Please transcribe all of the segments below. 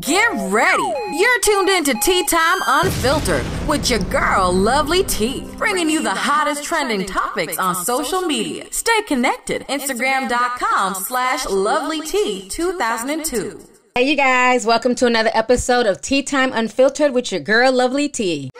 Get ready. You're tuned in to Tea Time Unfiltered with your girl, Lovely Tea, bringing you the hottest trending topics on social media. Stay connected. Instagram.com slash Lovely Tea 2002. Hey, you guys, welcome to another episode of Tea Time Unfiltered with your girl, Lovely Tea.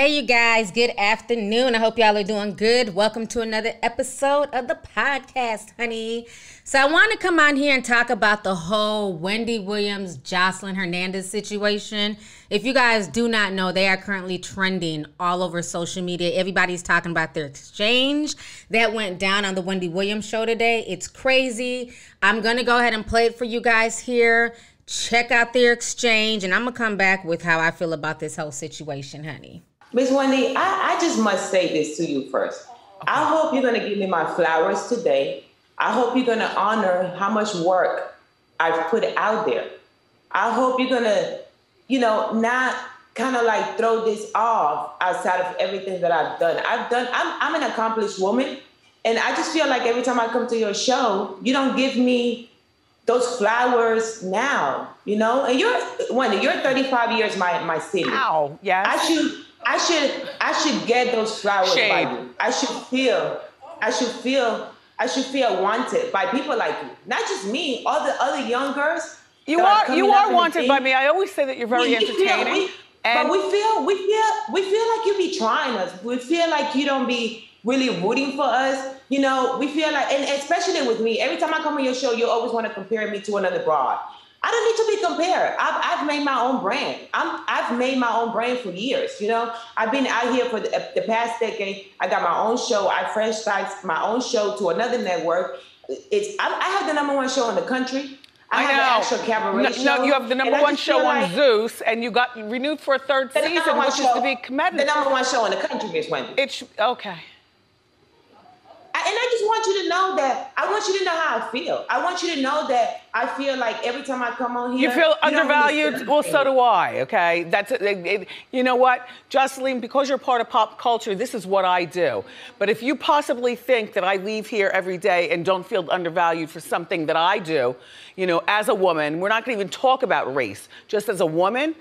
Hey, you guys, good afternoon. I hope y'all are doing good. Welcome to another episode of the podcast, honey. So, I want to come on here and talk about the whole Wendy Williams, Joseline Hernandez situation. If you guys do not know, they are currently trending all over social media. Everybody's talking about their exchange that went down on the Wendy Williams show today. It's crazy. I'm going to go ahead and play it for you guys here. Check out their exchange, and I'm going to come back with how I feel about this whole situation, honey. Miss Wendy, I, I just must say this to you first. I hope you're gonna give me my flowers today. I hope you're gonna honor how much work I've put out there. I hope you're gonna, you know, not kind of like throw this off outside of everything that I've done. I've done, I'm, I'm an accomplished woman. And I just feel like every time I come to your show, you don't give me those flowers now, you know? And you're, Wendy, you're 35 years my, my city. Ow, yes. I should, I should I should get those flowers Shade. by you. I should feel I should feel I should feel wanted by people like you. Not just me, all the other young girls. You that are you are wanted by me. I always say that you're very We- entertaining. we- and but we feel we feel we feel like you be trying us. We feel like you don't be really rooting for us. You know, we feel like and especially with me, every time I come on your show, you always want to compare me to another broad. I don't need to be compared. I've, I've made my own brand. I'm, I've made my own brand for years. You know, I've been out here for the, the past decade. I got my own show. I franchised my own show to another network. It's I, I have the number one show in the country. I, I have know. an actual cabaret no, show. no, you have the number one show feel on like Zeus, and you got renewed for a third season, which is to be commended. The number one show in the country, Miss Wendy. It's okay. I- and I just want you to know that I want you to know how I feel. I want you to know that I feel like every time I come on here, You feel don't really undervalued? well, so do I. Okay, that's it, it- you know what, Joseline, because you're part of pop culture, this is what I do. But if you possibly think that I leave here every day and don't feel undervalued for something that I do, you know, as a woman, we're not going to even talk about race. Just as a woman,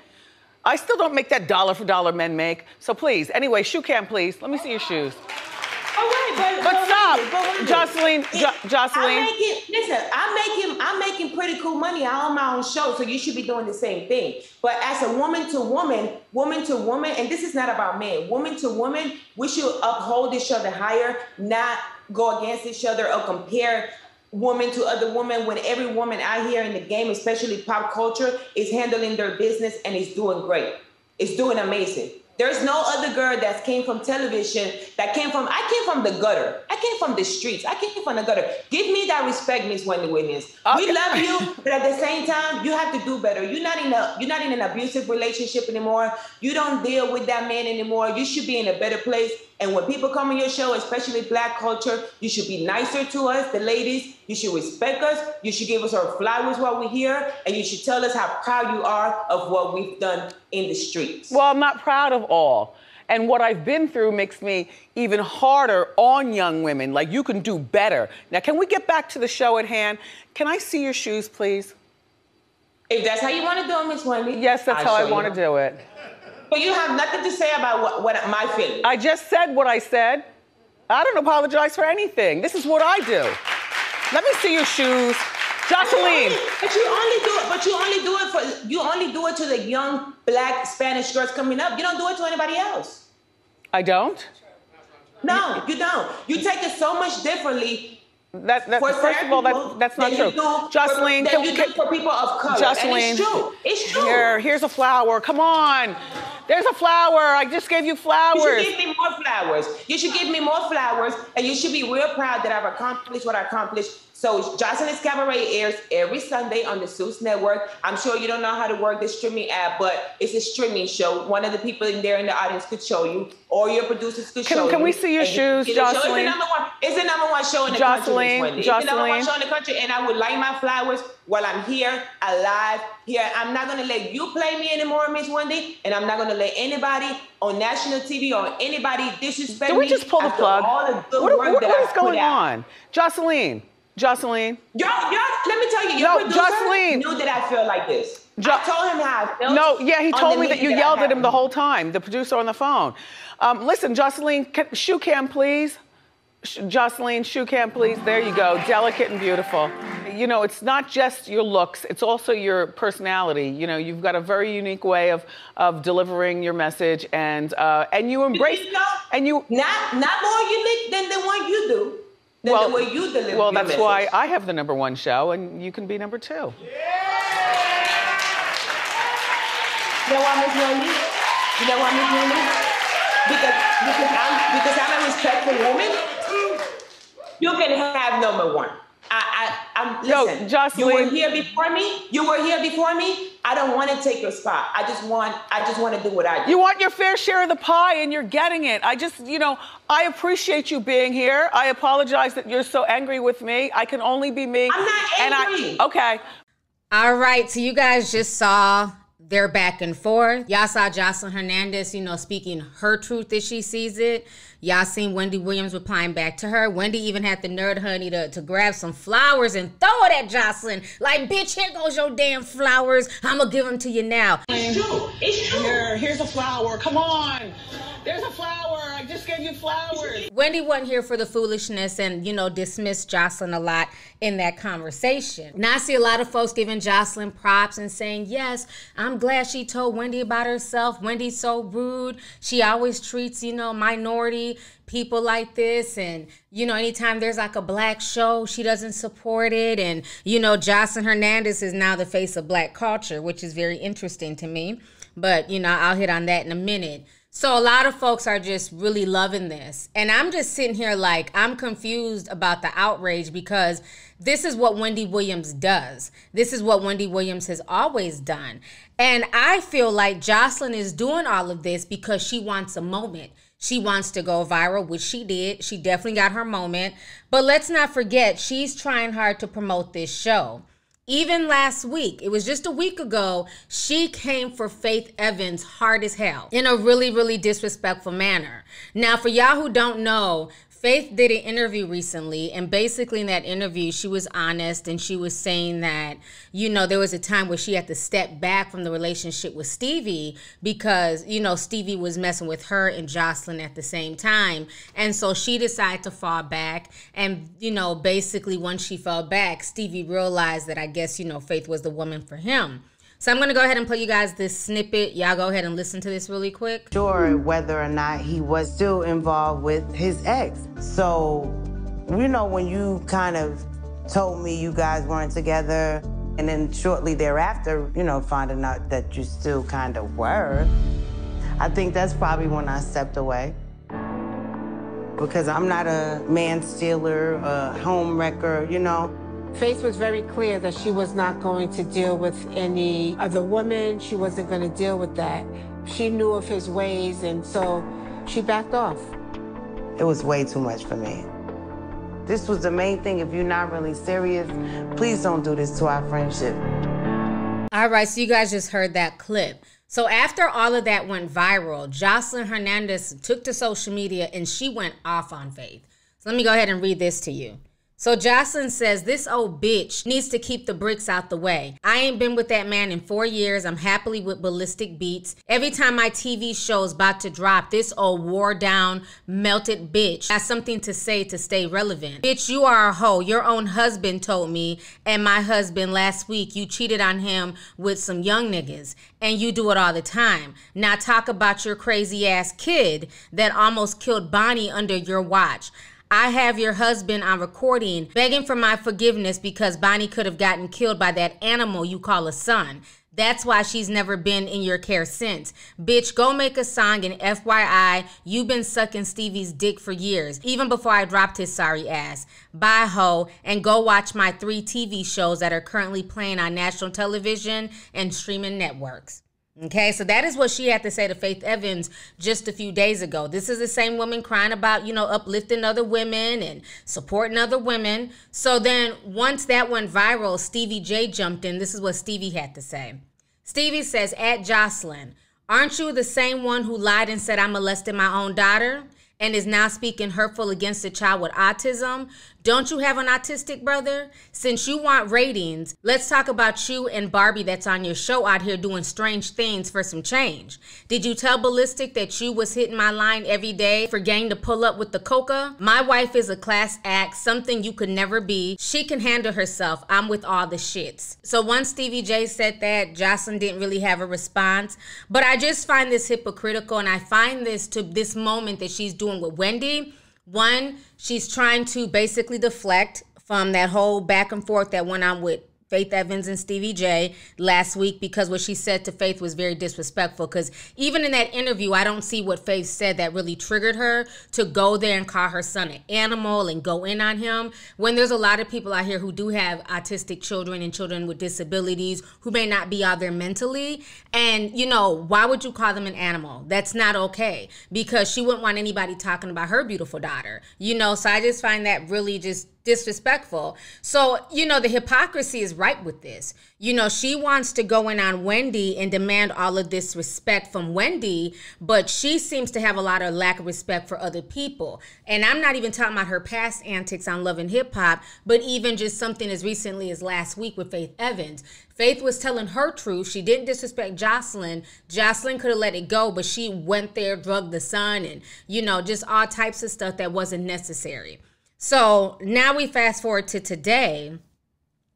I still don't make that dollar for dollar men make. So please, anyway, shoe cam, please. Let me see your shoes. Oh, All right, but, But Joseline, but Wendy, Joseline, Jo- it- I'm making, listen, I'm making, I'm making pretty cool money. I own my own show, so you should be doing the same thing. But as a woman to woman, woman to woman, and this is not about men, woman to woman, we should uphold each other higher, not go against each other or compare woman to other woman when every woman out here in the game, especially pop culture, is handling their business and is doing great. It's doing amazing. There's no other girl that came from television that came from. I came from the gutter. I came from the streets. I came from the gutter. Give me that respect, Miss Wendy Williams. We love you, but at the same time, you have to do better. You're not in a. You're not in an abusive relationship anymore. You don't deal with that man anymore. You should be in a better place. And when people come on your show, especially Black culture, you should be nicer to us, the ladies. You should respect us. You should give us our flowers while we're here, and you should tell us how proud you are of what we've done in the streets. Well, I'm not proud of all. And what I've been through makes me even harder on young women. Like, you can do better. Now, can we get back to the show at hand? Can I see your shoes, please? If that's how you want to do it, Miss Wendy. Yes, that's I'll how I want to do it. But you have nothing to say about what, what my feelings. I just said what I said. I don't apologize for anything. This is what I do. Let me see your shoes. Joseline, But you only do it. But you only do it for. You only do it to the young black Spanish girls coming up. You don't do it to anybody else. I don't. No, you don't. You take it so much differently. That, that, For first of all, that, that's not true. do Joseline, for, can, can, for people of color. Joseline, and it's true. It's true. Here, here's a flower. Come on. There's a flower. I just gave you flowers. You should give me more flowers. You should give me more flowers, and you should be real proud that I've accomplished what I accomplished. So Joseline's Cabaret airs every Sunday on the Zeus Network. I'm sure you don't know how to work the streaming app, but it's a streaming show. One of the people in there in the audience could show you, or your producers could Can- show you. can we see your shoes, you Joseline? It's the number one. It's the number one show in the Joseline, country. It's the number one show in the country, and I would light my flowers while I'm here, alive, here. I'm not gonna let you play me anymore, Miss Wendy, and I'm not gonna let anybody on national TV or anybody disrespect Did we just pull the plug? The What, what- what is going out. on? Jocelyn, Joseline. Y'all, y'all, let me tell you, your No, producer Joseline. knew that I feel like this. Jo- I told him how I felt. No, yeah, he told me that you I yelled at him the whole time, the producer on the phone. Um, listen, Joseline, can, shoe cam, please. Sh- Joseline, shoe cam, please. There you go. Delicate and beautiful. You know, it's not just your looks, it's also your personality. You know, you've got a very unique way of, of delivering your message and, uh, and you embrace, You know, and you, not not more unique than the one you do. Than the way you deliver well, that's message. why I have the number one show and you can be number two. You know why, Miss Wendy? You know why, Miss Wendy? Because because I'm because I'm a respectful woman. You can have number one. I I I'm Yo, listen. You were here before me. You were here before me. I don't want to take your spot. I just want I just want to do what I do. You want your fair share of the pie and you're getting it. I just, you know, I appreciate you being here. I apologize that you're so angry with me. I can only be me. I'm not And angry. I, okay. All right, so you guys just saw their back and forth. Y'all saw Joseline Hernandez, you know, speaking her truth as she sees it. Y'all seen Wendy Williams replying back to her. Wendy even had the nerd honey to, to grab some flowers and throw it at Joseline. Like, bitch, here goes your damn flowers. I'ma give them to you now. It's true. It's true. Here, here's a flower. Come on. There's a flower. I just gave you flowers. Wendy wasn't here for the foolishness and, you know, dismissed Joseline a lot in that conversation. Now I see a lot of folks giving Joseline props and saying, yes, I'm glad she told Wendy about herself. Wendy's so rude. She always treats, you know, people like this. And, you know, anytime there's like a black show, she doesn't support it. And, you know, Joseline Hernandez is now the face of black culture, which is very interesting to me. But, you know, I'll hit on that in a minute. So a lot of folks are just really loving this. And I'm just sitting here like I'm confused about the outrage because this is what Wendy Williams does. This is what Wendy Williams has always done. And I feel like Joseline is doing all of this because she wants a moment. She wants to go viral, which she did. She definitely got her moment. But let's not forget, she's trying hard to promote this show. Even last week, it was just a week ago, she came for Faith Evans hard as hell in a really, really disrespectful manner. Now, for y'all who don't know, Faith did an interview recently, and basically in that interview, she was honest and she was saying that, you know, there was a time where she had to step back from the relationship with Stevie because, you know, Stevie was messing with her and Joseline at the same time. And so she decided to fall back. And, you know, basically once she fell back, Stevie realized that I guess, you know, Faith was the woman for him. So I'm going to go ahead and play you guys this snippet. Y'all go ahead and listen to this really quick. sure whether or not he was still involved with his ex. So, you know, when you kind of told me you guys weren't together, and then shortly thereafter, you know, finding out that you still kind of were, I think that's probably when I stepped away. Because I'm not a man stealer, a home wrecker, you know. Faith was very clear that she was not going to deal with any other woman. She wasn't going to deal with that. She knew of his ways, and so she backed off. It was way too much for me. This was the main thing. If you're not really serious, please don't do this to our friendship. All right, so you guys just heard that clip. So after all of that went viral, Joseline Hernandez took to social media and she went off on Faith. So let me go ahead and read this to you. So Joseline says, This old bitch needs to keep the bricks out the way. I ain't been with that man in four years. I'm happily with Balistic Beats. Every time my TV show's about to drop, this old wore down, melted bitch has something to say to stay relevant. Bitch, you are a hoe. Your own husband told me and my husband last week you cheated on him with some young niggas. And you do it all the time. Now talk about your crazy ass kid that almost killed Bonnie under your watch. I have your husband on recording begging for my forgiveness because Bonnie could have gotten killed by that animal you call a son. That's why she's never been in your care since. Bitch, go make a song and FYI, you've been sucking Stevie's dick for years, even before I dropped his sorry ass. Bye, ho, and go watch my three TV shows that are currently playing on national television and streaming networks. Okay, so that is what she had to say to Faith Evans just a few days ago. This is the same woman crying about, you know, uplifting other women and supporting other women. So then once that went viral, Stevie J jumped in. This is what Stevie had to say. Stevie says, at Joseline, aren't you the same one who lied and said I molested my own daughter? And is now speaking hurtful against a child with autism. Don't you have an autistic brother? Since you want ratings, let's talk about you and Barbie that's on your show out here doing strange things for some change. Did you tell Balistic that you was hitting my line every day for gang to pull up with the coca? My wife is a class act, something you could never be. She can handle herself. I'm with all the shits. So once Stevie J said that, Joseline didn't really have a response. But I just find this hypocritical and I find this to this moment that she's doing with Wendy. One, she's trying to basically deflect from that whole back and forth that went on with Faith Evans and Stevie J last week because what she said to Faith was very disrespectful. Because even in that interview, I don't see what Faith said that really triggered her to go there and call her son an animal and go in on him. When there's a lot of people out here who do have autistic children and children with disabilities who may not be out there mentally. And, you know, why would you call them an animal? That's not okay because she wouldn't want anybody talking about her beautiful daughter, you know. So I just find that really just disrespectful. So, you know, the hypocrisy is right with this. You know, she wants to go in on Wendy and demand all of this respect from Wendy, but she seems to have a lot of lack of respect for other people. And I'm not even talking about her past antics on Love and Hip Hop, but even just something as recently as last week with Faith Evans. Faith was telling her truth. She didn't disrespect Joseline. Joseline could have let it go, but she went there, drugged the son, and, you know, just all types of stuff that wasn't necessary. So now we fast forward to today.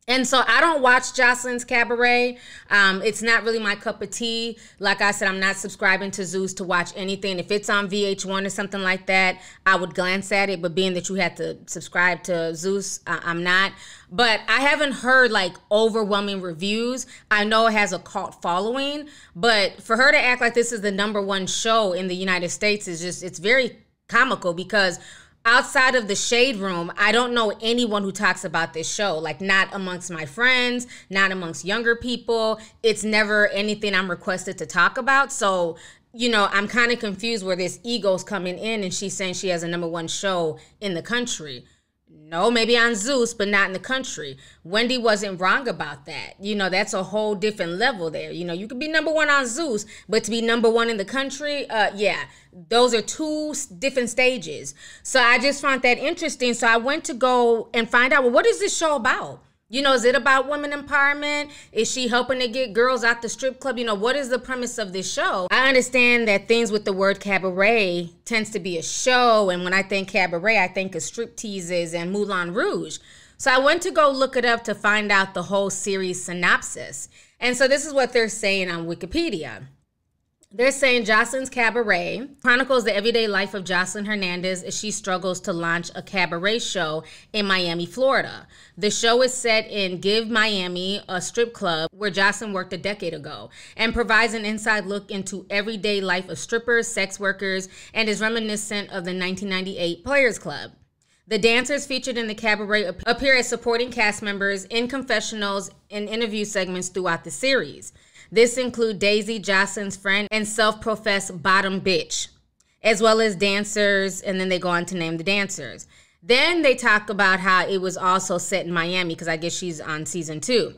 And so I don't watch Joseline's Cabaret. Um, it's not really my cup of tea. Like I said, I'm not subscribing to Zeus to watch anything. If it's on VH1 or something like that, I would glance at it. But being that you had to subscribe to Zeus, I'm not. But I haven't heard like overwhelming reviews. I know it has a cult following, but for her to act like this is the number one show in the United States is just, it's very comical because outside of the shade room, I don't know anyone who talks about this show. Like, not amongst my friends, not amongst younger people. It's never anything I'm requested to talk about. So, you know, I'm kind of confused where this ego's coming in and she's saying she has a number one show in the country. No, maybe on Zeus, but not in the country. Wendy wasn't wrong about that. You know, that's a whole different level there. You know, you could be number one on Zeus, but to be number one in the country, uh, yeah, those are two different stages. So I just found that interesting. So I went to go and find out, well, what is this show about? You know, is it about women empowerment? Is she helping to get girls out the strip club? You know, what is the premise of this show? I understand that things with the word cabaret tends to be a show. And when I think cabaret, I think of strip teases and Moulin Rouge. So I went to go look it up to find out the whole series synopsis. And so this is what they're saying on Wikipedia. They're saying Joseline's Cabaret chronicles the everyday life of Joseline Hernandez as she struggles to launch a cabaret show in Miami, Florida. The show is set in Give Miami, a strip club where Joseline worked a decade ago, and provides an inside look into everyday life of strippers, sex workers, and is reminiscent of the 1998 Players Club. The dancers featured in the cabaret appear as supporting cast members in confessionals and interview segments throughout the series. This include Daisy Joseline's friend and self-professed bottom bitch, as well as dancers, and then they go on to name the dancers. Then they talk about how it was also set in Miami because I guess she's on season two.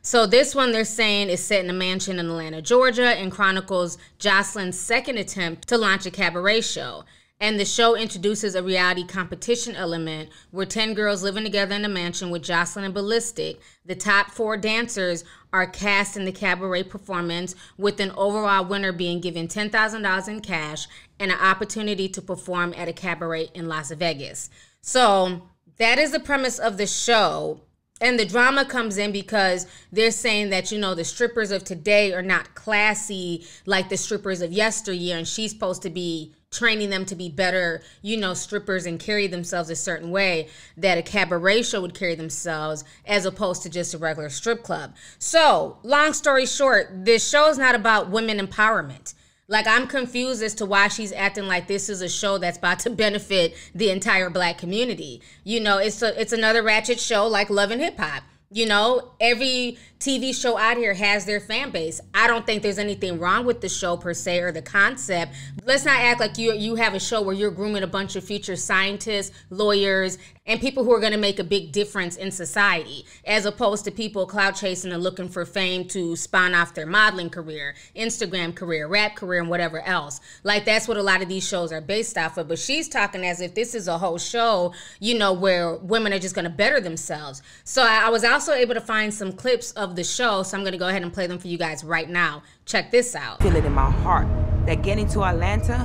So this one they're saying is set in a mansion in Atlanta, Georgia, and chronicles Joseline's second attempt to launch a cabaret show. And the show introduces a reality competition element where 10 girls living together in a mansion with Joseline and Balistic. The top four dancers are cast in the cabaret performance, with an overall winner being given $10,000 in cash and an opportunity to perform at a cabaret in Las Vegas. So that is the premise of the show. And the drama comes in because they're saying that, you know, the strippers of today are not classy like the strippers of yesteryear. And she's supposed to be training them to be better, you know, strippers and carry themselves a certain way that a cabaret show would carry themselves as opposed to just a regular strip club. So, long story short, this show is not about women empowerment. Like I'm confused as to why she's acting like this is a show that's about to benefit the entire black community. You know, it's a, it's another ratchet show like Love and Hip Hop. You know, every TV show out here has their fan base. I don't think there's anything wrong with the show per se or the concept. Let's not act like you you have a show where you're grooming a bunch of future scientists, lawyers, and people who are going to make a big difference in society, as opposed to people cloud chasing and looking for fame to spawn off their modeling career, Instagram career, rap career, and whatever else. Like that's what a lot of these shows are based off of. But she's talking as if this is a whole show, you know, where women are just going to better themselves. So I, I was also able to find some clips of the show. So I'm going to go ahead and play them for you guys right now. Check this out. feel it in my heart that getting to Atlanta,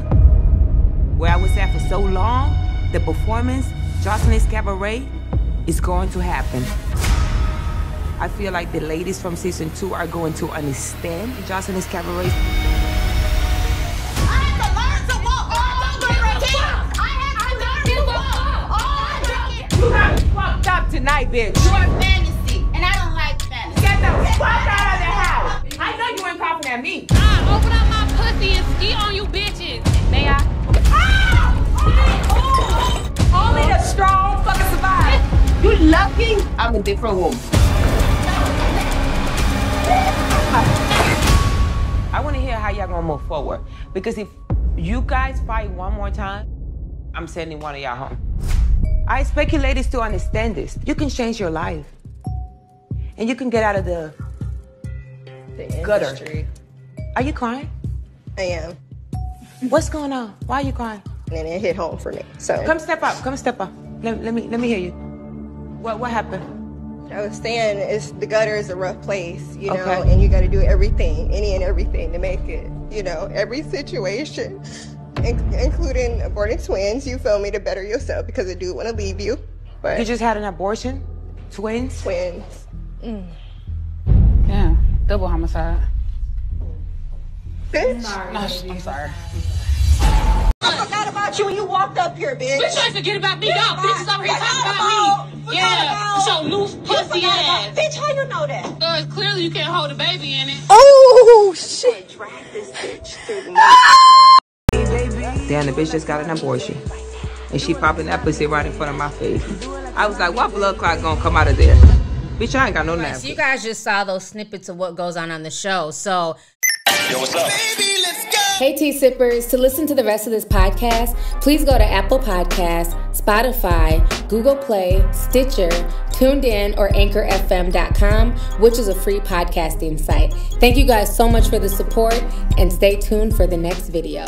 where I was at for so long, the performance, Joseline's Cabaret, is going to happen. I feel like the ladies from season two are going to understand Joseline's Cabaret. You got me fucked up tonight, bitch. Get out of the house. I know you ain't coughing at me. I open up my pussy and ski on you bitches. May I? Ah! Only the strong fucking survive. You lucky I'm a different woman. I want to hear how y'all gonna move forward. Because if you guys fight one more time, I'm sending one of y'all home. I expect you ladies to understand this. You can change your life. And you can get out of the, gutter. Are you crying? I am. What's going on? Why are you crying? And it hit home for me. So Come step up. Come step up. Let, let me let me hear you. What what happened? I was saying it's the gutter is a rough place, you know, Okay. and you got to do everything, any and everything to make it, you know, every situation, in- including aborting twins. You feel me to better yourself because I do want to leave you, but You just had an abortion? Twins? twins. Yeah, double homicide. Bitch, No, I'm sorry. I forgot about you when you walked up here, bitch. Bitch, ain't forget about me. Y'all bitches over here talking Forgot about me. Yeah, about- so loose pussy forgot about- ass. Bitch, how you know that? Uh, clearly you can't hold a baby in it. Oh shit! Drag this bitch through Damn, the bitch just got an abortion. And she popping that pussy right in front of my face. I was like, what blood clot gonna come out of there? Bitch, I ain't got no So you guys just saw those snippets of what goes on on the show. So Yo, what's up? Hey, Tea Sippers. To listen to the rest of this podcast, please go to Apple Podcasts, Spotify, Google Play, Stitcher, Tuned In, or AnchorFM.com, which is a free podcasting site. Thank you guys so much for the support, and stay tuned for the next video.